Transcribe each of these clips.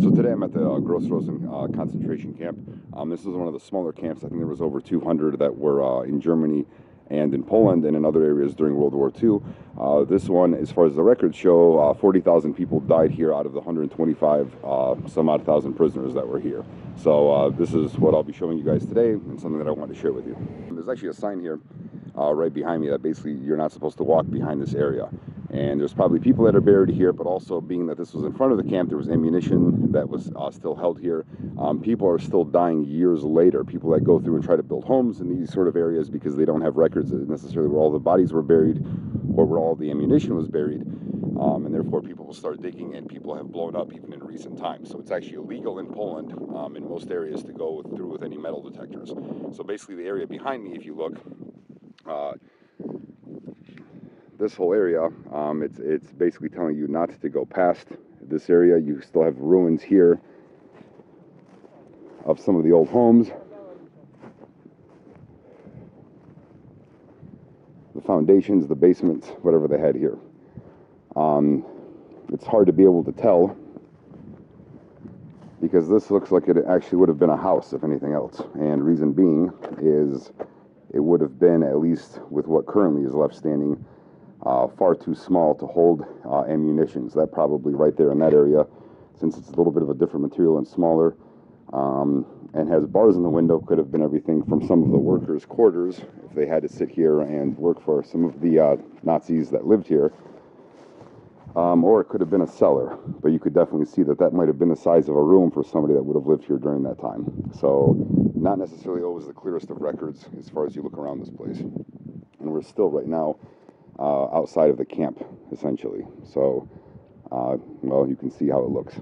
So today I'm at the uh, Gross Rosen uh, concentration camp. Um, this is one of the smaller camps. I think there was over 200 that were uh, in Germany and in Poland and in other areas during World War II. Uh, this one, as far as the records show, uh, 40,000 people died here out of the 125 uh, some odd thousand prisoners that were here. So uh, this is what I'll be showing you guys today and something that I want to share with you. There's actually a sign here uh, right behind me that basically you're not supposed to walk behind this area. And there's probably people that are buried here, but also being that this was in front of the camp, there was ammunition that was uh, still held here. Um, people are still dying years later. People that go through and try to build homes in these sort of areas because they don't have records necessarily where all the bodies were buried or where all the ammunition was buried. Um, and therefore people will start digging and people have blown up even in recent times. So it's actually illegal in Poland um, in most areas to go through with any metal detectors. So basically the area behind me, if you look, uh, this whole area, um, it's, it's basically telling you not to go past this area. You still have ruins here of some of the old homes. The foundations, the basements, whatever they had here. Um, it's hard to be able to tell because this looks like it actually would have been a house, if anything else. And reason being is it would have been, at least with what currently is left standing, uh, far too small to hold uh, ammunition. So that probably right there in that area, since it's a little bit of a different material and smaller, um, and has bars in the window, could have been everything from some of the workers' quarters if they had to sit here and work for some of the uh, Nazis that lived here. Um, or it could have been a cellar, but you could definitely see that that might have been the size of a room for somebody that would have lived here during that time. So, not necessarily always the clearest of records as far as you look around this place. And we're still right now outside of the camp, essentially. So, uh, well, you can see how it looks.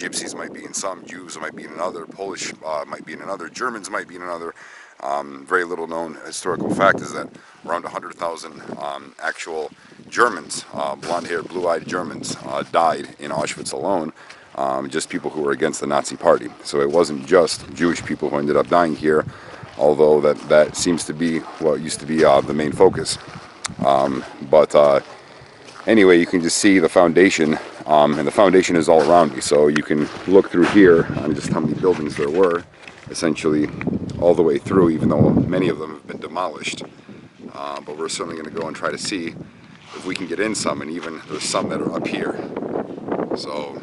Gypsies might be in some, Jews might be in another, Polish uh, might be in another, Germans might be in another. Um, very little known historical fact is that around 100,000 um, actual Germans, uh, blonde-haired, blue-eyed Germans, uh, died in Auschwitz alone. Um, just people who were against the Nazi Party. So it wasn't just Jewish people who ended up dying here, although that, that seems to be what used to be uh, the main focus. Um, but uh, anyway, you can just see the foundation, um, and the foundation is all around me. So you can look through here on just how many buildings there were, essentially all the way through, even though many of them have been demolished. Uh, but we're certainly going to go and try to see if we can get in some, and even there's some that are up here. So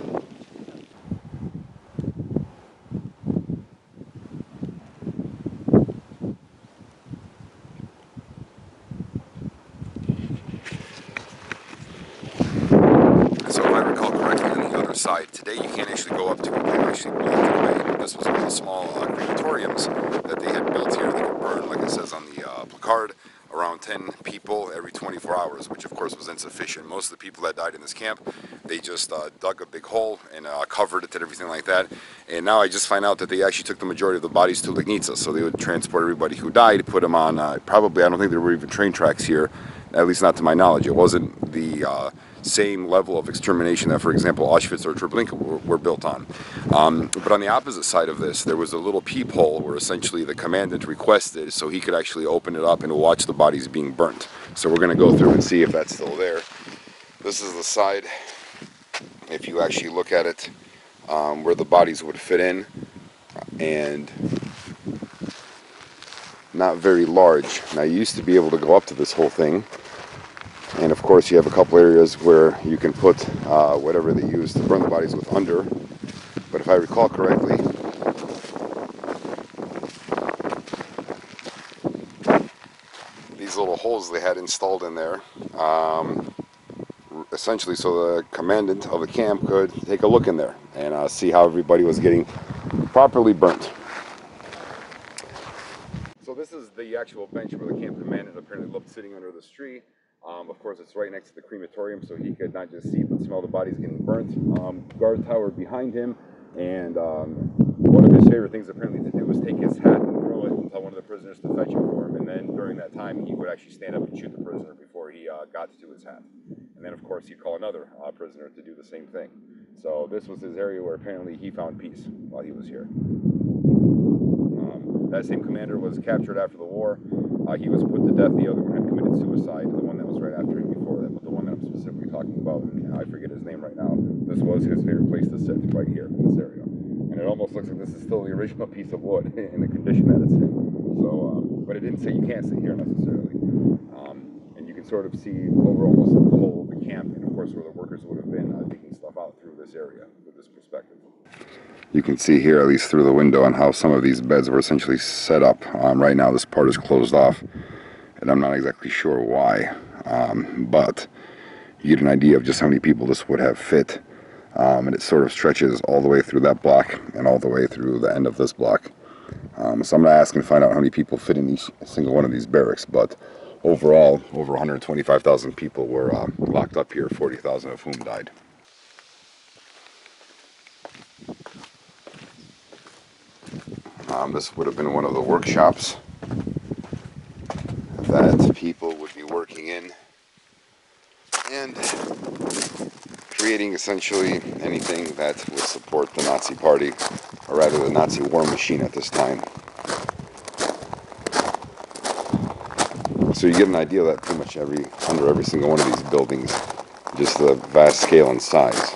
side. Today you can't actually go up to it. They actually it away. This was one of the small uh, crematoriums that they had built here. They could burn, like it says on the uh, placard, around 10 people every 24 hours, which of course was insufficient. Most of the people that died in this camp, they just uh, dug a big hole and uh, covered it and everything like that. And now I just find out that they actually took the majority of the bodies to Legnica. So they would transport everybody who died, put them on, uh, probably, I don't think there were even train tracks here, at least not to my knowledge. It wasn't the uh, same level of extermination that, for example, Auschwitz or Treblinka were, were built on. Um, but on the opposite side of this, there was a little peephole where essentially the commandant requested so he could actually open it up and watch the bodies being burnt. So we're going to go through and see if that's still there. This is the side, if you actually look at it, um, where the bodies would fit in. And not very large. Now, you used to be able to go up to this whole thing And of course, you have a couple areas where you can put uh, whatever they use to burn the bodies with under. But if I recall correctly, these little holes they had installed in there, um, essentially so the commandant of the camp could take a look in there and uh, see how everybody was getting properly burnt. So this is the actual bench where the camp commandant apparently loved sitting under this tree. Um, of course, it's right next to the crematorium, so he could not just see but smell the bodies getting burnt. Um, guard tower behind him, and um, one of his favorite things apparently to do was take his hat and throw it and tell one of the prisoners to fetch it for him. And then during that time, he would actually stand up and shoot the prisoner before he uh, got to his hat. And then, of course, he'd call another uh, prisoner to do the same thing. So this was his area where apparently he found peace while he was here. Um, that same commander was captured after the war. Uh, he was put to death. The other one committed suicide. The one that was right after him before that, but the one that I'm specifically talking about, and I forget his name right now. This was his favorite place to sit, right here in this area. And it almost looks like this is still the original piece of wood in the condition that it's in. So, um, but it didn't say you can't sit here necessarily. Um, and you can sort of see over almost the whole of the camp, and of course where the workers would have been uh, digging stuff out through this area with this perspective. You can see here, at least through the window, on how some of these beds were essentially set up. Um, right now, this part is closed off, and I'm not exactly sure why, um, but you get an idea of just how many people this would have fit. Um, and it sort of stretches all the way through that block and all the way through the end of this block. Um, so I'm to ask and find out how many people fit in each single one of these barracks, but overall, over 125,000 people were uh, locked up here, 40,000 of whom died. Um, this would have been one of the workshops people would be working in and creating essentially anything that would support the Nazi party, or rather the Nazi war machine at this time. So you get an idea that pretty much every under every single one of these buildings, just the vast scale and size.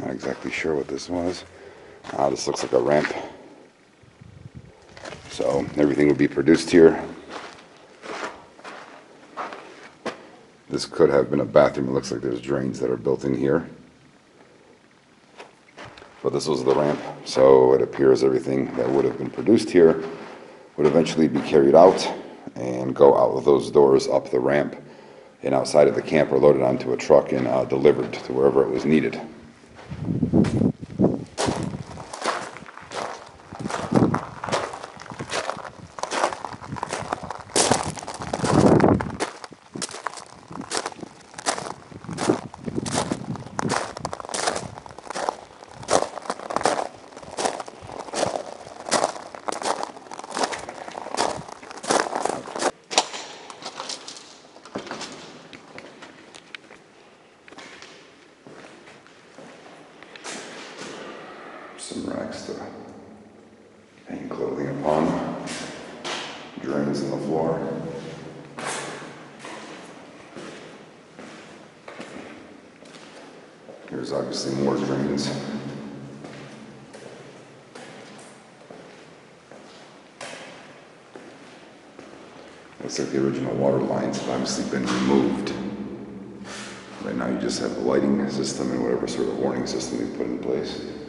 Not exactly sure what this was. Uh, this looks like a ramp. So everything would be produced here. This could have been a bathroom. It looks like there's drains that are built in here. But this was the ramp, so it appears everything that would have been produced here would eventually be carried out and go out of those doors up the ramp and outside of the camp or loaded onto a truck and uh, delivered to wherever it was needed. Some racks to hang clothing upon, drains in the floor. Here's obviously more drains. Looks like the original water lines have obviously been removed. Right now you just have the lighting system and whatever sort of warning system they put in place.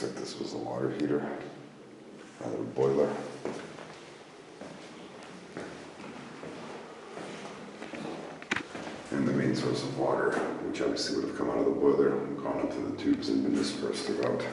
Looks like this was a water heater, rather a boiler. And the main source of water, which obviously would have come out of the boiler, gone up to the tubes and been dispersed throughout.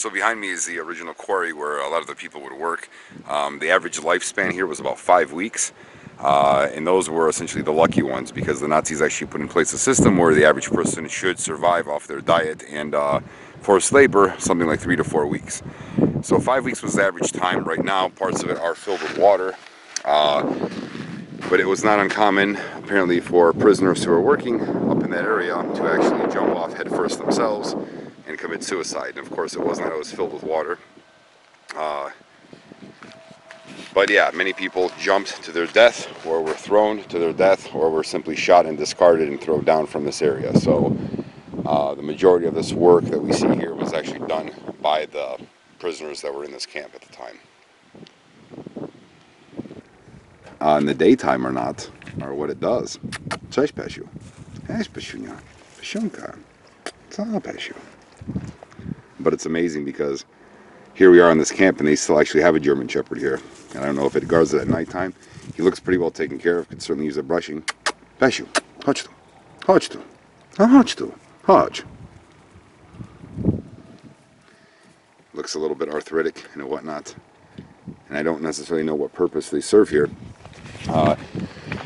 So behind me is the original quarry where a lot of the people would work. Um, the average lifespan here was about five weeks. Uh, and those were essentially the lucky ones because the Nazis actually put in place a system where the average person should survive off their diet and uh, forced labor something like three to four weeks. So five weeks was the average time. Right now, parts of it are filled with water. Uh, but it was not uncommon, apparently, for prisoners who are working up in that area to actually jump off headfirst themselves and commit suicide. And of course, it wasn't that it was filled with water. Uh, but yeah, many people jumped to their death, or were thrown to their death, or were simply shot and discarded and thrown down from this area. So uh, the majority of this work that we see here was actually done by the prisoners that were in this camp at the time. Uh, in the daytime or not, or what it does. Cześć Pesiu. Cześć Pesiunia. Pesiunka. Co Pesiu? But it's amazing because here we are in this camp and they still actually have a German Shepherd here. And I don't know if it guards it at nighttime. He looks pretty well taken care of, could certainly use a brushing. Pesiu, chodź tu. Chodź tu. Looks a little bit arthritic and whatnot. And I don't necessarily know what purpose they serve here. Uh,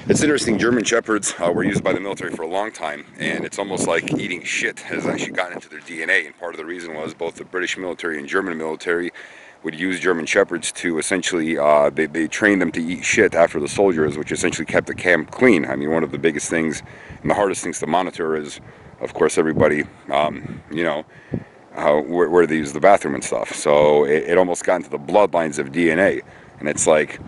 it's interesting, German Shepherds uh, were used by the military for a long time, and it's almost like eating shit has actually gotten into their DNA. And part of the reason was both the British military and German military would use German Shepherds to essentially, uh, they, they trained them to eat shit after the soldiers, which essentially kept the camp clean. I mean, one of the biggest things and the hardest things to monitor is, of course, everybody, um, you know, how, where, where, they use the bathroom and stuff. So it, it almost got into the bloodlines of DNA. And it's like,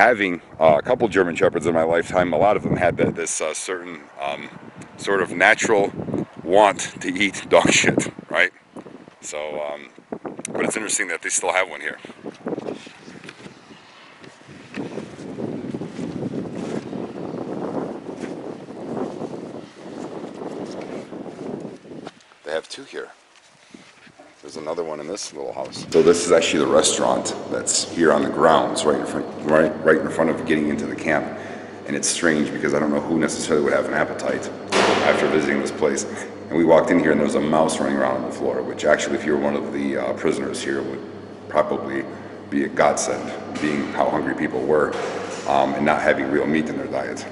having uh, a couple German Shepherds in my lifetime, a lot of them had this uh, certain um, sort of natural want to eat dog shit, right? So, um, but it's interesting that they still have one here. They have two here. There's another one in this little house. So this is actually the restaurant that's here on the grounds, right in front, right, right in front of getting into the camp. And it's strange because I don't know who necessarily would have an appetite after visiting this place. And we walked in here and there was a mouse running around on the floor, which actually, if you were one of the uh, prisoners here, would probably be a godsend, being how hungry people were um, and not having real meat in their diet.